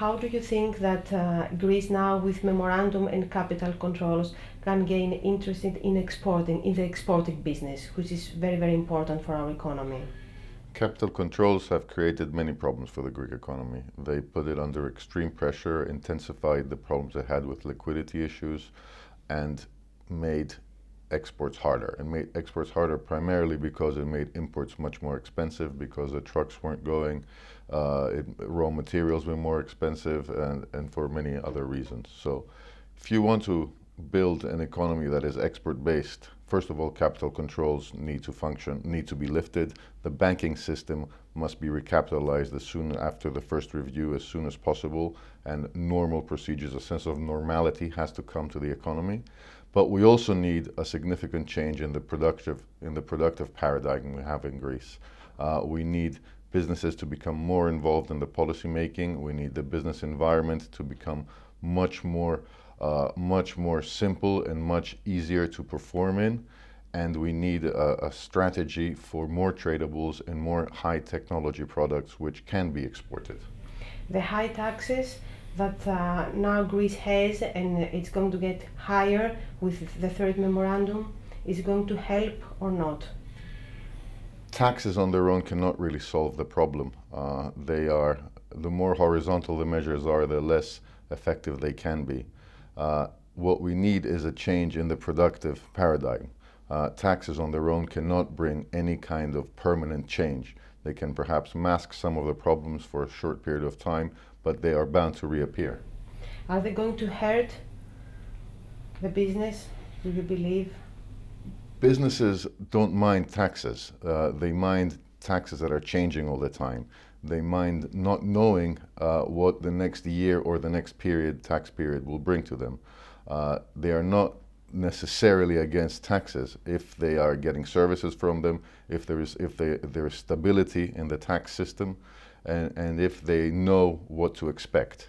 how do you think that uh, Greece now, with memorandum and capital controls, can gain interest in exporting, in the exporting business, which is very, very important for our economy? Capital controls have created many problems for the Greek economy. They put it under extreme pressure, intensified the problems it had with liquidity issues, and made exports harder. And made exports harder primarily because it made imports much more expensive because the trucks weren't going, uh, it, raw materials were more expensive, and, and for many other reasons. So if you want to build an economy that is export based, first of all, capital controls need to function, need to be lifted. The banking system must be recapitalized as soon after the first review, as soon as possible, and normal procedures, a sense of normality has to come to the economy. But we also need a significant change in the productive, in the productive paradigm we have in Greece. Uh, we need businesses to become more involved in the policy making. We need the business environment to become much more uh, much more simple and much easier to perform in. And we need a, a, strategy for more tradables and more high technology products which can be exported. The high taxes that uh, now Greece has and it's going to get higher with the third memorandum is going to help or not? Taxes on their own cannot really solve the problem. Uh, they are, the more horizontal the measures are, the less effective they can be. Uh, what we need is a change in the productive paradigm. Uh, taxes on their own cannot bring any kind of permanent change. They can perhaps mask some of the problems for a short period of time, but they are bound to reappear. Are they going to hurt the business, do you believe? Businesses don't mind taxes. Uh, they mind taxes that are changing all the time they mind not knowing uh, what the next year or the next period, tax period, will bring to them. Uh, they are not necessarily against taxes if they are getting services from them, if there is if, they, if there is stability in the tax system, and, and if they know what to expect.